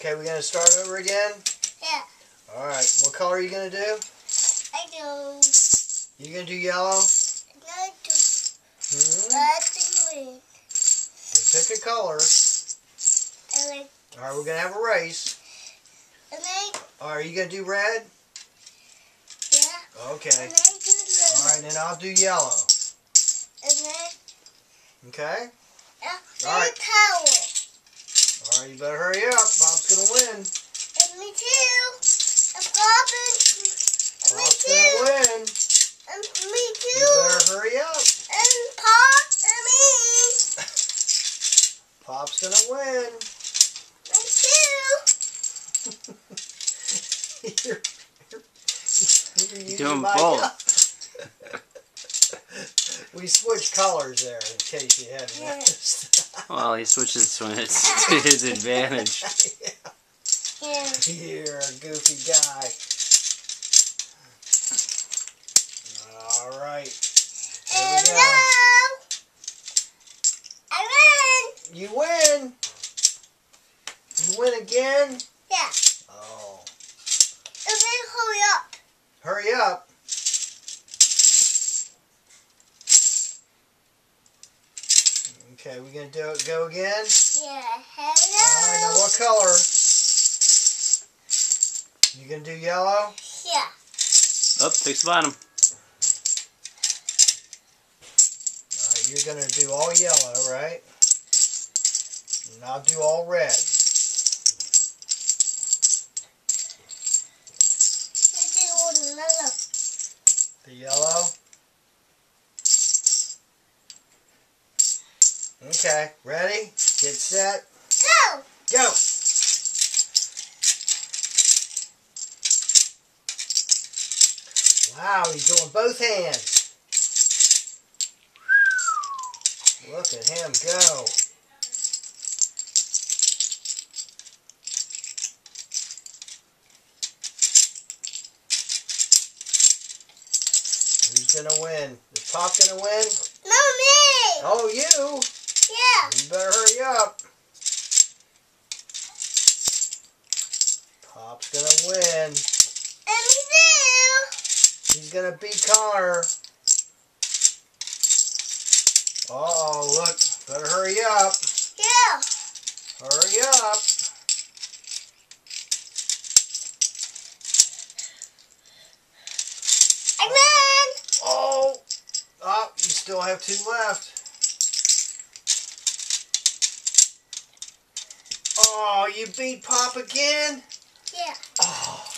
Okay, we're gonna start over again. Yeah. All right. What color are you gonna do? I do. You gonna do yellow? I do. Hmm. Red and green. You pick a color. I like. All right. We're gonna have a race. I. All right. You gonna do red? Yeah. Okay. And I do red. All right. Then I'll do yellow. Okay. Yeah. All right. All right. You better hurry up. Bob's gonna win. And me too. And Robin. And me Bob's too. gonna win. And me You too. better hurry up. And Pop and me. Pop's gonna win. Me too. you're, you're, you're using doing both. we switched colors there in case you hadn't Yeah. noticed. Well, he switches when it's to his advantage. You're a goofy guy. All right. Here we go. I win. You win. You win again. Yeah. Oh, then hurry up. hurry up. Okay, we gonna do it. Go again. Yeah. hello. All right. Now, what color? You gonna do yellow? Yeah. Oh, fix the bottom. All right, you're gonna do all yellow, right? And I'll do all red. Let's do another. The yellow. Okay, ready? Get set. Go. Go! Wow, he's doing both hands. Look at him go. Who's gonna win? Is Pop gonna win? No me. Oh, you! Yeah. You better hurry up. Pop's gonna win. And He's gonna beat Connor. Uh oh, look. Better hurry up. Yeah. Hurry up. I win. Oh. Oh, you still have two left. Oh, you beat Pop again? Yeah. Oh.